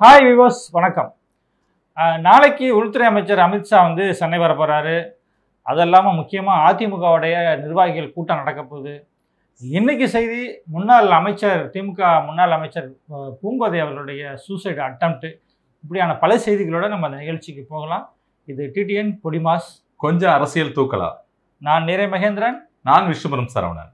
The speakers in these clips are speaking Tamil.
ஹாய் விவோஸ் வணக்கம். நாளைக்கு உள்துறை அமைச்சர் அமித்ஷா வந்து சென்னை வர போறாரு. அது இல்லாமல் முக்கியமாக அதிமுகவுடைய நிர்வாகிகள் கூட்டம் நடக்க போகுது. இன்னைக்கு செய்தி முன்னாள் அமைச்சர் திமுக முன்னாள் அமைச்சர் பூங்கோதை அவர்களுடைய சூசைடு அட்டம்ப்ட் இப்படியான பல செய்திகளோட நம்ம அந்த நிகழ்ச்சிக்கு போகலாம். இது டிடிஎன் பொடிமாஸ். கொஞ்சம் அரசியல் தூக்கலா? நான் நிறை மகேந்திரன். நான் விஷ்ணுபுரம் சரவணன்.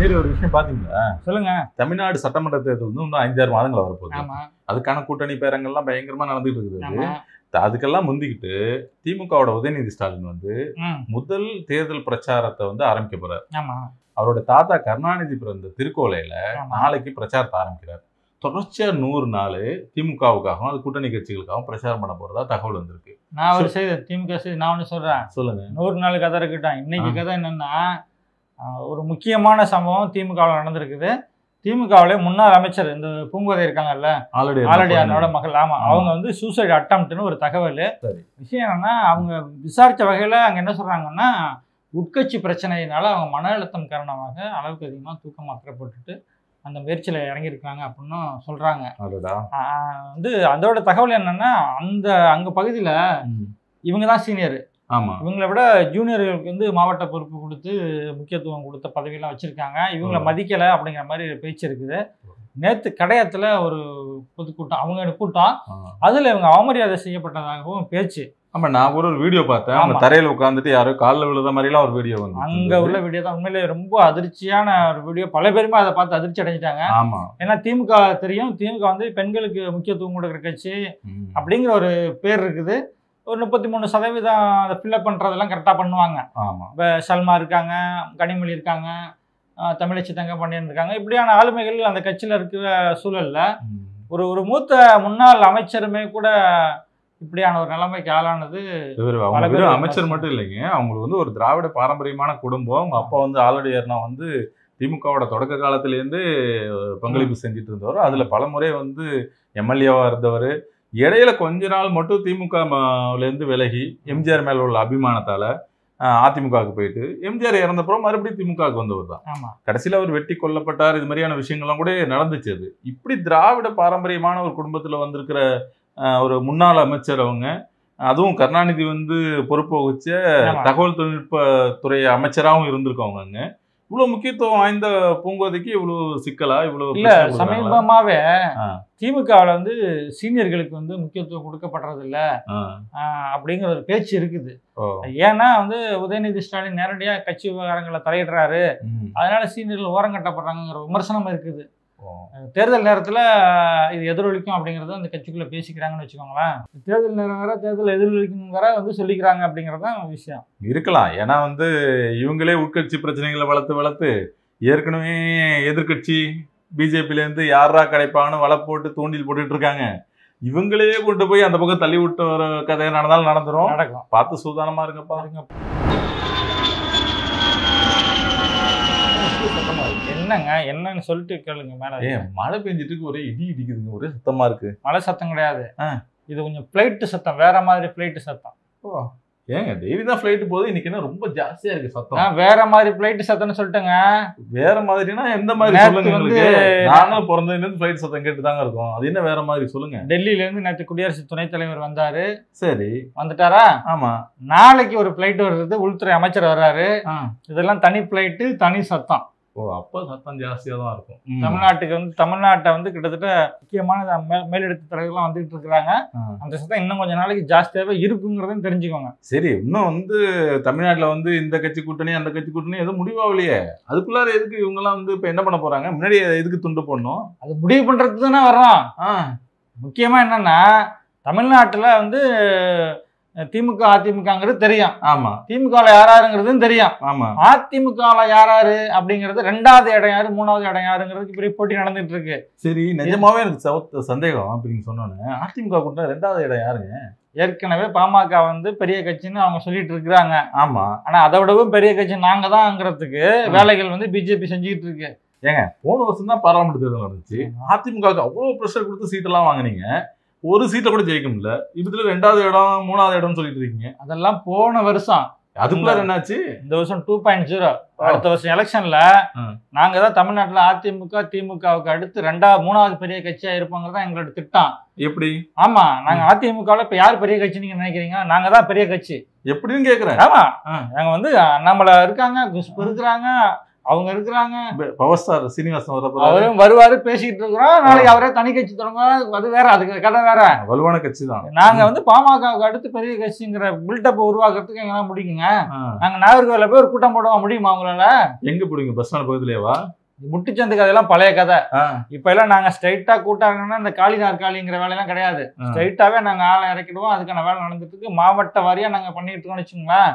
சரி ஒரு விஷயம் பாத்தீங்களா சொல்லுங்க. தமிழ்நாடு சட்டமன்ற தேர்தல் வந்து இன்னும் அஞ்சாறு மாதங்கள் வரப்போகுது. அதுக்கான கூட்டணி பேரங்கள்லாம் பயங்கரமா நடந்துட்டு இருக்குது. அதுக்கெல்லாம் முந்திக்கிட்டு திமுகவோட உதயநிதி ஸ்டாலின் வந்து முதல் தேர்தல் பிரச்சாரத்தை வந்து ஆரம்பிக்க போறாரு. அவரோட தாத்தா கருணாநிதி பிறந்த திருக்கோலையில நாளைக்கு பிரச்சாரத்தை ஆரம்பிக்கிறார். தொடர்ச்சியா நூறு நாள் திமுகவுக்காகவும் அது கூட்டணி கட்சிகளுக்காகவும் பிரச்சாரம் பண்ண போறதா தகவல் வந்திருக்கு. நான் ஒரு செய்தி திமுக செய்தி நான் ஒன்று சொல்றேன். சொல்லுங்க. நூறு நாள் கதை இருக்கட்டும். இன்னைக்கு. கதை என்னன்னா ஒரு முக்கியமான சம்பவம் திமுகவில் நடந்திருக்குது. திமுகவிலே முன்னாள் அமைச்சர் இந்த பூங்கோதை இருக்காங்கல்ல? ஆல்ரெடி ஆலடியானோட மகள். ஆமா. அவங்க வந்து சூசைட் அட்டம்ப்ட்னு ஒரு தகவல். விஷயம் என்னன்னா அவங்க விசாரிச்ச வகையில அங்க என்ன சொல்றாங்கன்னா உட்கட்சி பிரச்சனையினால அவங்க மன அழுத்தம் காரணமாக அளவுக்கு அதிகமாக தூக்க மாத்திரை போட்டுட்டு அந்த முயற்சியில் இறங்கியிருக்காங்க அப்படின்னு ஆஹ், வந்து அதோட தகவல் என்னன்னா அந்த அங்க பகுதியில் இவங்க தான் சீனியர் ஆமா. இவங்களை விட ஜூனியர்களுக்கு வந்து மாவட்ட பொறுப்பு கொடுத்து முக்கியத்துவம் கொடுத்த பதவியெல்லாம் வச்சிருக்காங்க. இவங்களை. மதிக்கலை அப்படிங்கிற மாதிரி பேச்சு இருக்குது. நேற்று கடையத்தில் ஒரு பொதுக்கூட்டம் அவங்க கூட்டம். அதில் இவங்க அவமரியாதை செய்யப்பட்டதாகவும் பேச்சு. ஆமா நான் கூட ஒரு வீடியோ பார்த்தேன். அவங்க. தரையில உட்காந்துட்டு யாரோ கால்ல விழுத மாதிரி எல்லாம் ஒரு வீடியோ வந்து அங்கே உள்ள வீடியோ தான். உண்மையிலே ரொம்ப அதிர்ச்சியான ஒரு வீடியோ. பல பேருமே அதை பார்த்து அதிர்ச்சி அடைஞ்சிட்டாங்க. ஆமா. ஏன்னா திமுக தெரியும். திமுக வந்து பெண்களுக்கு முக்கியத்துவம் கொடுக்குற கட்சி. அப்படிங்கிற ஒரு பேர் இருக்குது. ஒரு முப்பத்தி மூணு சதவீதம் அதை ஃபில்அப் பண்ணுறதெல்லாம் கரெக்டாக பண்ணுவாங்க. ஆமா. இப்போ சல்மா இருக்காங்க கனிமொழி இருக்காங்க தமிழச்சி தங்கப்பாண்டியன் இருக்காங்க. இப்படியான ஆளுமைகள் அந்த கட்சியில் இருக்கிற சூழல்ல. ஒரு ஒரு மூத்த முன்னாள் அமைச்சருமே கூட இப்படியான ஒரு நிலைமைக்கு ஆளானது வெறும். அமைச்சர் மட்டும் இல்லைங்க. அவங்களுக்கு வந்து ஒரு திராவிட பாரம்பரியமான குடும்பம். அவங்க அப்பா வந்து ஆல்ரெடி வந்து திமுகவோட தொடக்க காலத்துல இருந்து பங்களிப்பு செஞ்சுட்டு இருந்தவர். அதுல பல முறை வந்து எம்எல்ஏவா இருந்தவர். இடையில கொஞ்ச நாள் மட்டும் திமுக ம- ல இருந்து விலகி எம்ஜிஆர் மேல உள்ள அபிமானத்தால அதிமுகவுக்கு போயிட்டு எம்ஜிஆர் இறந்தப்புறம் மறுபடியும் திமுகவுக்கு வந்தவர் தான். கடைசியில் அவர் வெட்டி கொல்லப்பட்டார் இது மாதிரியான விஷயங்கள்லாம் கூட நடந்துச்சு அது. இப்படி திராவிட பாரம்பரியமான ஒரு குடும்பத்தில் வந்திருக்கிற ஒரு முன்னாள் அமைச்சர் அவங்க அதுவும் கருணாநிதி வந்து பொறுப்பு வகிச்ச. தகவல் தொழில்நுட்ப துறை அமைச்சராகவும் இருந்திருக்கவங்க இவ்வளோ முக்கியத்துவம் வாய்ந்த பூங்கோதைக்கு இவ்வளோ சிக்கலா? இவ்வளோ இல்ல? சமீபமாவே. திமுகவில் வந்து சீனியர்களுக்கு வந்து முக்கியத்துவம் கொடுக்கப்படுறது இல்ல அப்படிங்கிற ஒரு பேச்சு இருக்குது. ஏன்னா வந்து உதயநிதி ஸ்டாலின் நேரடியா கட்சி விவகாரங்களை தலையிடுறாரு. அதனால சீனியர்கள் ஓரம் கட்டப்படுறாங்கிற விமர்சனம் இருக்குது. தேர்தல் நேரத்தில் இது எதிரொலிக்கும் அப்படிங்கிறத அந்த கட்சிக்குள்ளே பேசிக்கிறாங்கன்னு வச்சுக்கோங்களேன். தேர்தல் நேரம் வேற தேர்தல் எதிரொலிக்கும் வந்து சொல்லிக்கிறாங்க அப்படிங்கிறது தான் விஷயம். இருக்கலாம். ஏன்னா வந்து இவங்களே உட்கட்சி பிரச்சனைகளை வளர்த்து வளர்த்து ஏற்கனவே எதிர்க்கட்சி பிஜேபில இருந்து யாரா கிடைப்பான்னு வலை போட்டு தூண்டில் போட்டுட்டு இருக்காங்க. இவங்களே கொண்டு போய் அந்த பக்கம் தள்ளி விட்டு வர கதை நடந்தாலும் நடந்துரும். நடக்கும். பார்த்து சூதானமா இருங்கப்பா. பாருங்க. என்னங்க? என்னன்னு சொல்லிட்டு கேளுங்க மேல. ஏன் மழை பெஞ்சிட்டு இருக்கு, ஒரே இடி இடிக்குதுங்க. ஒரே சுத்தமா இருக்கு. மழை சத்தம் கிடையாது. இது கொஞ்சம் பிளைட்டு சத்தம். வேற மாதிரி பிளைட்டு சத்தம். ஏங்க டெய்லி தான் ஃபிளைட் போகுது. இன்னைக்கு என்ன ரொம்ப ஜாஸ்தியா இருக்கு சத்தம். வேற மாதிரி பிளைட்டு சத்தம்னு சொல்லிட்டேங்க. வேற மாதிரினா எந்த மாதிரி சொல்லுங்க வந்து எங்களுக்கு? நானும் பிறந்ததுல இருந்து ஃபிளைட் சத்தம் கேட்டு தாங்க இருக்கோம். அது என்ன வேற மாதிரி சொல்லுங்க? டெல்லியில இருந்து நேற்று குடியரசு துணைத் தலைவர் வந்தாரு. சரி. வந்துட்டாரா? ஆமா. நாளைக்கு ஒரு பிளைட் வருது. உள்துறை அமைச்சர் வர்றாரு. இதெல்லாம் தனி பிளைட்டு தனி சத்தம். ஓ அப்ப சத்தம் ஜாஸ்தியா தான் இருக்கும். தமிழ்நாட்டுக்கு வந்து தமிழ்நாட்டை வந்து கிட்டத்தட்ட முக்கியமான மே- மேலிடத்து தலைவர்கள்லாம் வந்துகிட்டு இருக்கிறாங்க. அந்த சத்தம் இன்னும் கொஞ்ச நாளைக்கு ஜாஸ்தியாவே இருக்குங்கிறதையும் தெரிஞ்சுக்கோங்க. சரி இன்னும் வந்து தமிழ்நாட்டுல வந்து இந்த கட்சி கூட்டணி அந்த கட்சி கூட்டணி எதுவும் முடிவாகலையே. அதுக்குள்ளார எதுக்கு இவங்க எல்லாம் வந்து இப்ப என்ன பண்ண போறாங்க? முன்னாடி எதுக்கு துண்டு போடணும்? அது முடிவு பண்றது தானே வர்றோம். ஆ, முக்கியமா என்னன்னா தமிழ்நாட்டுல வந்து திமுக அதிமுகங்கிறது தெரியும். ஆமா. திமுகவில் யாராருங்கிறதும் தெரியும். ஆமா. அதிமுகவில் யாராரு அப்படிங்கிறது ரெண்டாவது இடம் யாரு மூணாவது இடம் யாருங்கிறதுக்கு பெரிய போட்டி நடந்துட்டு இருக்கு சரி நிஜமாவே எனக்கு சவ- சந்தேகம் அப்படி நீங்க சொன்னோன்னே அதிமுக கூட்டம் ரெண்டாவது இடம் யாருங்க? ஏற்கனவே பாமக வந்து பெரிய கட்சின்னு அவங்க சொல்லிட்டு இருக்கிறாங்க. ஆமா. ஆனா அதை விடவும் பெரிய கட்சி நாங்க தான்ங்கிறதுக்கு வேலைகள் வந்து பிஜேபி செஞ்சுக்கிட்டு இருக்கு போன வருஷம் தான் பாராளுமன்ற தேர்தல் நடந்துச்சு. அதிமுகவுக்கு அவ்வளவு ப்ரெஷர் கொடுத்து சீட்டெல்லாம் வாங்குனீங்க. ஒரு சீட்டை கூட ஜெயிக்க முடியல இதுல ரெண்டாவது இடம் மூணாவது இடம்னு சொல்லிட்டு இருக்கீங்க. அதெல்லாம் போன வருஷம். அதுக்குள்ள என்னாச்சு? இந்த வருஷம் டூ பாயிண்ட் ஜீரோ அடுத்த வருஷம் எலெக்ஷன்ல. நாங்க தான் தமிழ்நாட்டுல அதிமுக திமுகவுக்கு அடுத்து ரெண்டாவது மூணாவது பெரிய கட்சியா இருப்போங்கிறது தான் எங்களோட திட்டம். எப்படி? ஆமா நாங்க அதிமுகவில் இப்ப யார் பெரிய கட்சி நீங்க நினைக்கிறீங்க? நாங்க தான் பெரிய கட்சி. எப்படின்னு கேக்குறேன். ஆமா. நாங்க வந்து அண்ணாமலை இருக்காங்க இருக்கிறாங்க அவங்க இருக்கிறாங்க. பவர் ஸ்டார் சீனிவாசன் வரப்போ அவரும் வருவாரு பேசிட்டு இருக்கிறோம். நாளைக்கு அவரே தனி கட்சி தொடங்குவாங்க அது வேற அதுக்கு கதை வேற. வலுவான கட்சி தான். நாங்க வந்து பாமகவுக்கு அடுத்து பெரிய கட்சிங்கிற பில்டப் உருவாக்குறதுக்கு எங்களால முடியுங்க. நாங்க நாகர்கோவில போய் ஒரு கூட்டம் போட முடியுமா உங்களால? எங்க போடுங்க? பஸ் ஸ்டாண்ட் பக்கத்துலயேவா முட்டுச்சந்து கதையெல்லாம் பழைய கதை. இப்ப எல்லாம் நாங்க ஸ்ட்ரைட்டா கூட்டாங்கன்னா இந்த காலி நாற்காலிங்கிற வேலையெல்லாம் கிடையாது. ஸ்ட்ரைட்டாவே நாங்க ஆளை இறக்கிடுவோம். அதுக்கான வேலை நடந்துட்டு இருக்கு மாவட்ட வாரியா நாங்க பண்ணிட்டு இருக்கோம்னு வச்சுக்கோங்களேன்.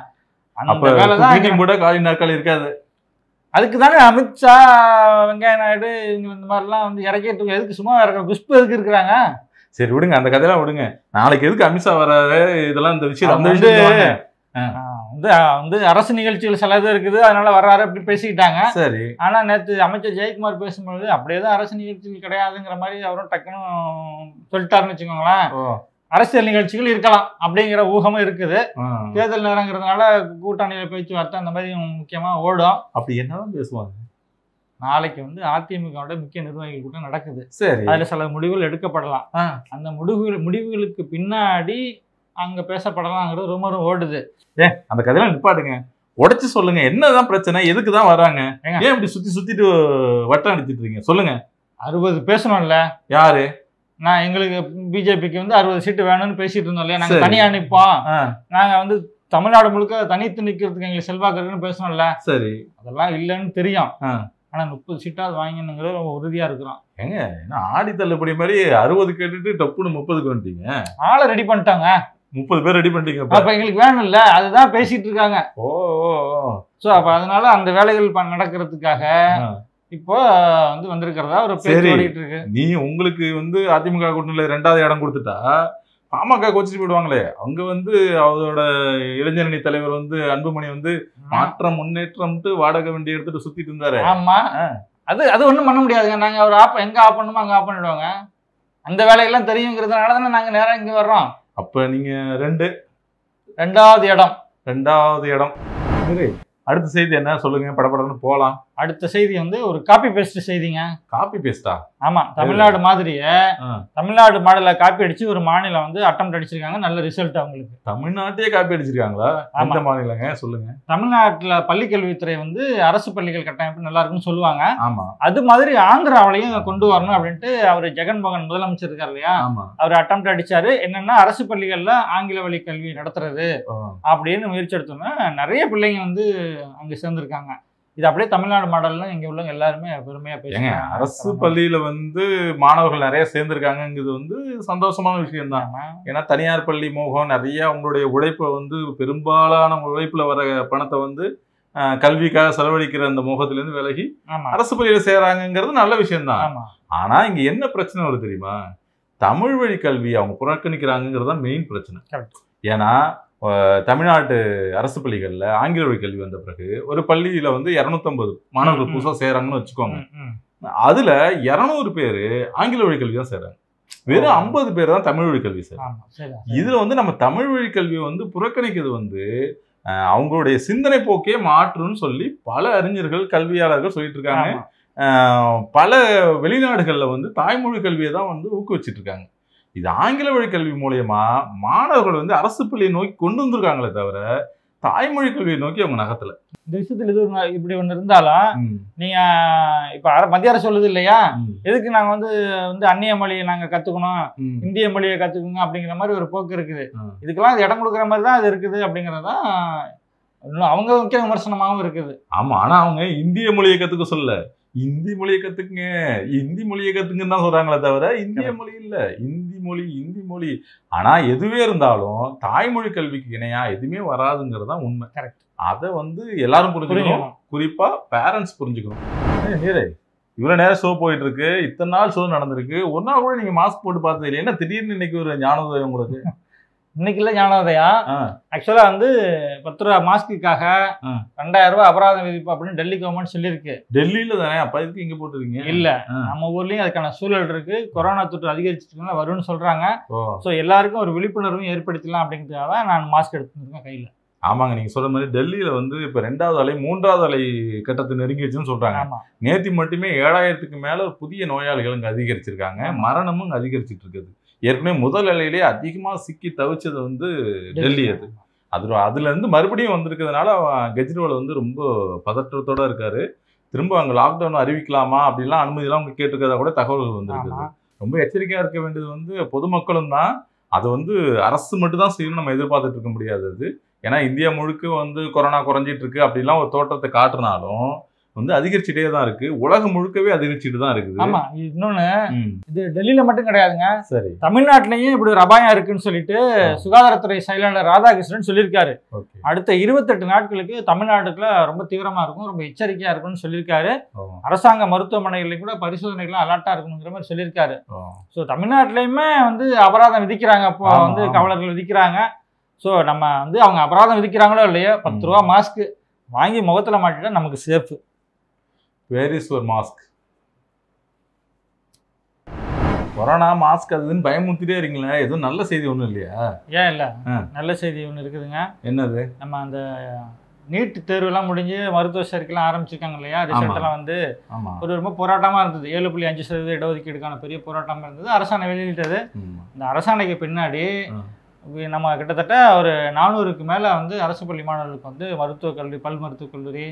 அப்ப அந்த வேலை தான் மீட்டிங் கூட காலி நாட்கள் இருக்காது. அதுக்கு தானே அமித்ஷா வெங்கைய நாயுடு இவங்க இந்த மாதிரிலாம் வந்து இறக்கிட்டு. எதுக்கு சும்மா இறக்க குஷ்பு எதுக்கு இருக்கிறாங்க? சரி விடுங்க. அந்த கதையெல்லாம் விடுங்க. நாளைக்கு எதுக்கு அமித்ஷா வராரு? இதெல்லாம் இந்த விஷயம் அந்த விஷயம். வந்து வந்து அரசு நிகழ்ச்சிகள் சில இது இருக்குது. அதனால வர்றாரு அப்படி பேசிக்கிட்டாங்க. சரி. ஆனா நேத்து அமைச்சர் ஜெயக்குமார் பேசும்பொழுது அப்படியே தான் அரசு நிகழ்ச்சிகள் கிடையாதுங்கிற மாதிரி அவரும் டக்குன்னு சொல்லிட்டாருன்னு வச்சுக்கோங்களேன். ஓ. அரசியல் நிகழ்ச்சிகள் இருக்கலாம் அப்படிங்கிற ஊகமும் இருக்குது. தேர்தல் நேரங்கிறதுனால கூட்டணியில பேச்சுவார்த்தை அந்த மாதிரி முக்கியமா ஓடும். அப்படி என்னதான் பேசுவாங்க? நாளைக்கு வந்து அதிமுகவோட முக்கிய நிர்வாகிகள் கூட்டம் நடக்குது. சரி. அதுல சில முடிவுகள் எடுக்கப்படலாம். அந்த முடிவுகள் முடிவுகளுக்கு பின்னாடி அங்க பேசப்படலாங்கிறது ரொம்பவும் ஓடுது. அந்த கதையெல்லாம் நிப்பாட்டுங்க. உடைச்சு சொல்லுங்க. என்னதான் பிரச்சனை? எதுக்கு தான் வராங்க? ஏன் இப்படி சுத்தி சுத்திட்டு வட்டம் அடிச்சிட்டு இருக்கீங்க? சொல்லுங்க. அறுபது பேசணும்ல. யாரு? நான் எங்களுக்கு பிஜேபிக்கு வந்து அறுபது சீட்டு வேணும்னு பேசிட்டு இருந்தோம் இல்லையா? நாங்க. தனியா நிப்போம். ஆ, நாங்க வந்து தமிழ்நாடு முழுக்க தனித்து நிக்கிறதுக்கு எங்களுக்கு செல்வாக்கு இருக்குன்னு பேசணும்ல சரி. அதெல்லாம் இல்லைன்னு தெரியும். ஆனா முப்பது சீட்டாவது வாங்கினுங்கிறது ரொம்ப உறுதியா இருக்கிறோம். ஏங்க என்ன ஆடி தள்ளுபடி மாதிரி அறுபது கேட்டுட்டு டப்புன்னு முப்பதுக்கு வந்துட்டீங்க? ஆளை ரெடி பண்ணிட்டாங்க. முப்பது பேர் ரெடி பண்ணிட்டீங்க. அப்ப. எங்களுக்கு வேணும்ல. அதுதான் பேசிட்டு இருக்காங்க. ஓ. சோ அப்ப அதனால அந்த வேலைகள் நடக்கிறதுக்காக. இப்போ வந்து வந்திருக்கிறதா? ஒரு சரி. இருக்கு நீ உங்களுக்கு வந்து அதிமுக கூட்டணியில ரெண்டாவது இடம் கொடுத்துட்டா பாமக கோச்சிட்டு போயிடுவாங்களே. அங்க வந்து அவரோட இளைஞரணி தலைவர் வந்து அன்புமணி வந்து மாற்றம் முன்னேற்றம்ட்டு வாடகை வண்டி எடுத்துட்டு சுத்திட்டு இருந்தாரு. ஆமா. அது அது ஒண்ணும் பண்ண முடியாதுங்க. நாங்க ஒரு ஆப் எங்க ஆஃப் பண்ணுமோ அங்க ஆஃப் பண்ணிடுவாங்க. அந்த வேலையெல்லாம் தெரியுங்கிறதுனால தானே நாங்க நேரா இங்க வர்றோம். அப்ப நீங்க ரெண்டு. ரெண்டாவது இடம். ரெண்டாவது இடம். சரி. அடுத்த செய்தி என்ன? சொல்லுங்க. படபடன்னு போலாம். அடுத்த செய்தி வந்து ஒரு காப்பி பேஸ்ட் செய்திங்க. காப்பி பேஸ்டா ஆமா தமிழ்நாடு மாதிரியே. தமிழ்நாடு மாடல காப்பி அடிச்சு ஒரு மாநிலம் வந்து அட்டம் அடிச்சிருக்காங்க. நல்ல ரிசல்ட் அவங்களுக்கு. தமிழ்நாட்டையே காப்பி அடிச்சிருக்காங்களா. எந்த மாநிலங்க? சொல்லுங்க. தமிழ்நாட்டுல பள்ளிக்கல்வித்துறை வந்து அரசு பள்ளிகள் கட்டமைப்பு நல்லா இருக்குன்னு சொல்லுவாங்க. ஆமா. அது மாதிரி ஆந்திராவிலையும் கொண்டு வரணும் அப்படின்ட்டு அவர் ஜெகன்மோகன் முதலமைச்சர் இருக்கார் இல்லையா? அவர் அட்டம் அடிச்சாரு. என்னன்னா அரசு பள்ளிகள்ல ஆங்கில வழி கல்வி நடத்துறது. அப்படின்னு முயற்சி எடுத்தோம்னா நிறைய பிள்ளைங்க வந்து அங்க சேர்ந்திருக்காங்க. இது அப்படியே தமிழ்நாடு மாடல்ல இங்க உள்ளவங்க எல்லாருமே பெருமையா ஏங்க பேசுறாங்க அரசு பள்ளியில வந்து மாணவர்கள் நிறைய சேர்ந்திருக்காங்கிறது வந்து சந்தோஷமான விஷயம் தான். ஏன்னா தனியார் பள்ளி மோகம் நிறைய அவங்களுடைய உழைப்பை வந்து பெரும்பாலான உழைப்புல வர பணத்தை வந்து கல்விக்காக செலவழிக்கிற அந்த மோகத்திலிருந்து விலகி அரசு பள்ளியில சேராங்கங்கிறது நல்ல விஷயம்தான். ஆமா. ஆனா இங்க என்ன பிரச்சனை வருது தெரியுமா? தமிழ் வழி கல்வி அவங்க புறக்கணிக்கிறாங்கிறது தான் மெயின் பிரச்சனை. ஏன்னா தமிழ்நாட்டு அரசு பள்ளிகள்ல ஆங்கில வழி கல்வி வந்த பிறகு ஒரு பள்ளியில வந்து 250 மாணவர்கள் ம், ம். புதுசா சேராங்கன்னு வச்சுக்கோங்க. அதுல 200 பேரு ஆங்கில வழி கல்வி தான் சேராங்க வெறும். 50 பேர் தான் தமிழ் வழி கல்வி சரி இதுல வந்து நம்ம தமிழ் வழி கல்வியை வந்து புறக்கணிக்கிறது வந்து அவங்களுடைய சிந்தனை போக்கே மாற்றுன்னு சொல்லி பல அறிஞர்கள் கல்வியாளர்கள் சொல்லிட்டு இருக்காங்க. பல வெளிநாடுகள்ல வந்து தாய்மொழி கல்வியை தான் வந்து ஊக்குவிச்சிட்டு இருக்காங்க. இது ஆங்கில வழி கல்வி மூலியமா மாணவர்கள் வந்து அரசு பள்ளியை நோக்கி கொண்டு வந்திருக்காங்களே தவிர தாய்மொழி கல்வியை நோக்கி அவங்க நகத்துல இந்த விஷயத்துல இது இப்படி ஒண்ணு இருந்தாலும் நீங்க இப்ப மத்திய அரசு சொல்லுது இல்லையா? எதுக்கு நாங்க வந்து வந்து அந்நிய மொழியை நாங்க கத்துக்கணும். இந்திய மொழியை கத்துக்கணும் அப்படிங்கிற மாதிரி ஒரு போக்கு இருக்குது. இதுக்கெல்லாம் இடம் கொடுக்குற மாதிரி தான் அது இருக்குது அப்படிங்கறதுதான் இன்னும் அவங்க முக்கிய விமர்சனமாகவும் இருக்குது. ஆமா ஆனா அவங்க இந்திய மொழியை கத்துக்க சொல்ல இந்தி மொழியை கத்துக்குங்க. இந்தி மொழியை கத்துங்கன்னு தான் சொல்றாங்களே தவிர இந்திய மொழி இல்ல. இந்தி மொழி இந்தி மொழி. ஆனா எதுவே இருந்தாலும் தாய்மொழி கல்விக்கு இணையா எதுவுமே வராதுங்கிறது தான் உண்மை. Correct. அதை வந்து எல்லாரும் புரிஞ்சுக்கணும். புரிஞ்சுக்கணும். குறிப்பா பேரண்ட்ஸ் புரிஞ்சுக்கணும். நீரே இவ்வளவு நேரம் ஷோ போயிட்டு இருக்கு இத்தனை நாள் ஷோ நடந்திருக்கு. ஒரு நாள் கூட நீங்க மாஸ்க் போட்டு பார்த்தது இல்லை என்ன திடீர்னு இன்னைக்கு ஒரு ஞானோதயம் உங்களுக்கு? இன்னைக்கு இல்ல ஞானோதயா ஆக்சுவலா வந்து பத்து ரூபா மாஸ்க்குக்காக. ரெண்டாயிரம் ரூபாய் அபராதம் விதிப்பு அப்படின்னு டெல்லி கவர்மெண்ட் சொல்லியிருக்கு. டெல்லியில தானே? அப்ப இதுக்கு இங்க போட்டுருக்கீங்க? இல்ல. நம்ம ஊர்லயும் அதுக்கான சூழல் இருக்கு. கொரோனா தொற்று அதிகரிச்சிருக்கனால வரும்னு சொல்றாங்க. ஸோ எல்லாருக்கும் ஒரு விழிப்புணர்வும் ஏற்படுத்தலாம் அப்படிங்கிறதுக்காக நான் மாஸ்க் எடுத்துருக்கேன் கையில. ஆமாங்க நீங்க சொல்ற மாதிரி டெல்லியில வந்து இப்ப ரெண்டாவது அலை மூன்றாவது அலை கட்டத்தை நெருங்கிடுச்சுன்னு சொல்றாங்க. நேத்தி மட்டுமே ஏழாயிரத்துக்கு மேல புதிய நோயாளிகள் அங்க அதிகரிச்சிருக்காங்க. மரணமும் அதிகரிச்சிட்டு இருக்குது. ஏற்கனவே முதல் அலையிலேயே அதிகமா சிக்கி தவிச்சது வந்து டெல்லி அது. அது அதுல இருந்து மறுபடியும் வந்திருக்கிறதுனால அவன் கெஜ்ரிவால் வந்து ரொம்ப பதற்றத்தோட இருக்காரு. திரும்ப அங்க லாக்டவுன் அறிவிக்கலாமா அப்படிலாம் அனுமதிலாம் அவங்க கேட்டிருக்கிறதா கூட தகவல்கள் வந்திருக்குது. ரொம்ப எச்சரிக்கையா இருக்க வேண்டியது வந்து பொதுமக்களும் தான். அது வந்து அரசு மட்டும் தான் செய்யணும் நம்ம எதிர்பார்த்துட்டு இருக்க முடியாது அது. ஏன்னா இந்தியா முழுக்க வந்து கொரோனா குறைஞ்சிட்டு இருக்கு அப்படிலாம் ஒரு தோற்றத்தை காட்டுனாலும் வந்து அதிகரிச்சுட்டே தான் இருக்கு. உலகம் முழுக்கவே அதிகரிச்சுட்டு தான் இருக்குது. ஆமா இன்னொன்னு இது டெல்லியில மட்டும் கிடையாதுங்க. சரி. தமிழ்நாட்டிலையும் இப்படி ஒரு அபாயம் இருக்குன்னு சொல்லிட்டு சுகாதாரத்துறை செயலாளர் ராதாகிருஷ்ணன் சொல்லியிருக்காரு. அடுத்த இருபத்தெட்டு நாட்களுக்கு தமிழ்நாட்டுக்குள்ள ரொம்ப தீவிரமா இருக்கும் ரொம்ப எச்சரிக்கையா இருக்கும்னு சொல்லியிருக்காரு. அரசாங்க மருத்துவமனைகளில் கூட பரிசோதனைகள்லாம் அலர்ட்டா இருக்கணுங்கிற மாதிரி சொல்லியிருக்காரு. ஸோ தமிழ்நாட்டிலையுமே வந்து அபராதம் விதிக்கிறாங்க. அப்போ ஆமா, வந்து. கவலர்கள் விதிக்கிறாங்க. ஸோ நம்ம வந்து அவங்க அபராதம் விதிக்கிறாங்களோ இல்லையோ பத்து. ரூபா மாஸ்க்கு வாங்கி முகத்துல மாட்டிட்டா நமக்கு சேஃப் வேர் இஸ் ஒரு மாஸ்க் கொரோனா மாஸ்க் அதுன்னு பயமுறுத்திட்டே இருக்கீங்களே. எதுவும் நல்ல செய்தி ஒன்றும் இல்லையா? ஏன் இல்லை. நல்ல செய்தி ஒன்று இருக்குதுங்க. என்னது? நம்ம அந்த நீட் தேர்வெல்லாம் முடிஞ்சு மருத்துவ சேர்க்கைலாம் ஆரம்பிச்சிருக்காங்க இல்லையா? ரிசல்ட் எல்லாம் வந்து ஒரு ரொம்ப போராட்டமா இருந்தது. ஏழு புள்ளி அஞ்சு சதவீத இடஒதுக்கீடுக்கான பெரிய போராட்டமா இருந்தது. அரசாணை வெளியிட்டது. இந்த அரசாணைக்கு பின்னாடி நம்ம கிட்டத்தட்ட ஒரு நானூறுக்கு மேல வந்து அரசு பள்ளி மாணவர்களுக்கு வந்து மருத்துவக் கல்லூரி பல் மருத்துவக் கல்லூரி.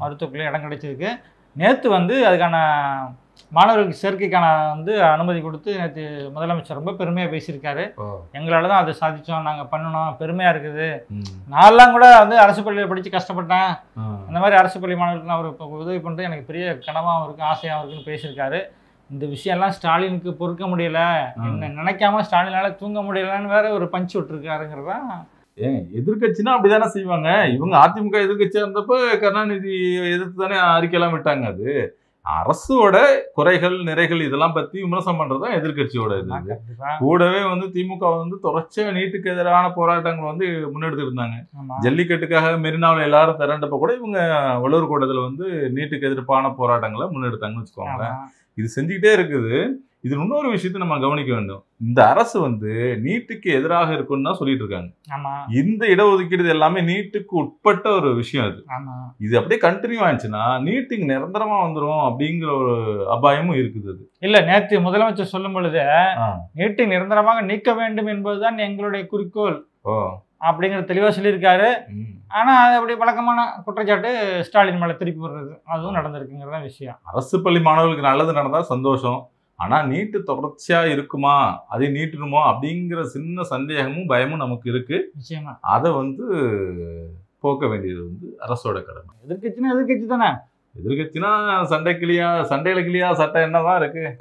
மருத்துவக் கல்லூரி இடம் கிடைச்சிருக்கு. நேற்று வந்து அதுக்கான மாணவர்களுக்கு சேர்க்கைக்கான வந்து அனுமதி கொடுத்து நேற்று முதலமைச்சர் ரொம்ப பெருமையாக பேசியிருக்காரு. எங்களால தான் அதை சாதிச்சோம் நாங்கள் பண்ணணும் பெருமையாக இருக்குது. நான்லாம் கூட வந்து அரசு பள்ளியில் படித்து கஷ்டப்பட்டேன் ஆ. அந்த மாதிரி அரசு பள்ளி மாணவர்களுக்கு அவர் இப்போ உதவி பண்ணுறது எனக்கு பெரிய கனவாகவும் இருக்குது ஆசையாகவும் இருக்குன்னு பேசியிருக்காரு இந்த விஷயம்லாம் ஸ்டாலினுக்கு பொறுக்க முடியல என்ன நினைக்காம ஸ்டாலினால தூங்க முடியலன்னு வேற ஒரு பஞ்ச் விட்டுருக்காருங்கிறதான் ஏன் எதிர்க்கட்சினா அப்படிதானே செய்வாங்க. இவங்க அதிமுக எதிர்க்கட்சியா இருந்தப்ப கருணாநிதி எதிர்த்து தானே அறிக்கையெல்லாம் விட்டாங்க அது. அரசோட குறைகள் நிறைகள் இதெல்லாம் பத்தி விமர்சனம் பண்றதுதான் எதிர்க்கட்சியோட இது. கூடவே வந்து திமுக வந்து தொடர்ச்சியா நீட்டுக்கு எதிரான போராட்டங்கள் வந்து முன்னெடுத்துட்டு இருந்தாங்க. ஜல்லிக்கட்டுக்காக மெரினாவில் எல்லாரும் திரண்டப்ப கூட இவங்க வள்ளூர் கூட்டத்தில் வந்து நீட்டுக்கு எதிர்ப்பான போராட்டங்களை முன்னெடுத்தாங்கன்னு வச்சுக்கோங்களேன். இது செஞ்சுக்கிட்டே இருக்குது. இது இன்னொரு விஷயத்தை நம்ம கவனிக்க வேண்டும். இந்த அரசு வந்து நீட்டுக்கு எதிராக இருக்குன்னு தான் சொல்லிட்டு இருக்காங்க. ஆமா. இந்த இடஒதுக்கீடு எல்லாமே நீட்டுக்கு உட்பட்ட ஒரு விஷயம் அது. இது அப்படியே கண்டினியூ ஆச்சுன்னா நீட்டு இங்க நிரந்தரமா வந்துரும் அப்படிங்கிற ஒரு அபாயமும் இருக்குது அது. இல்ல நேற்று முதலமைச்சர் சொல்லும் பொழுது. நீட்டை நிரந்தரமாக நீக்க வேண்டும் என்பதுதான் எங்களுடைய குறிக்கோள். ஓ. அப்படிங்கிற தெளிவா சொல்லியிருக்காரு. ம். ஆனா அது அப்படி வழக்கமான குற்றச்சாட்டு ஸ்டாலின் மேல திருப்பி விடுறது அதுவும் நடந்திருக்குங்கிறதா விஷயம். அரசு பள்ளி மாணவர்களுக்கு நல்லது நடந்தா சந்தோஷம். ஆனா நீட்டு தொடர்ச்சியா இருக்குமா? அதை நீட்டணுமோ? அப்படிங்கிற சின்ன சந்தேகமும் பயமும் நமக்கு இருக்கு. நிச்சயமா. அதை வந்து போக்க வேண்டியது வந்து அரசோட கடமை. எதிர்கட்சினா எதிர்கட்சி தானே? எதிர்கட்சினா சண்டை கிளியா சண்டையில கிளியா சட்டை என்னதான் இருக்கு?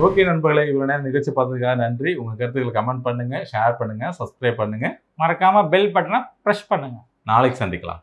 ஓகே நண்பர்களே இவ்வளவு நேரம் நிகழ்ச்சி பார்த்ததுக்காக நன்றி. உங்க கருத்துக்களை கமெண்ட் பண்ணுங்க ஷேர் பண்ணுங்க சப்ஸ்கிரைப் பண்ணுங்க. மறக்காம பெல் பட்டனை ப்ரெஸ் பண்ணுங்க. நாளைக்கு சந்திக்கலாம்.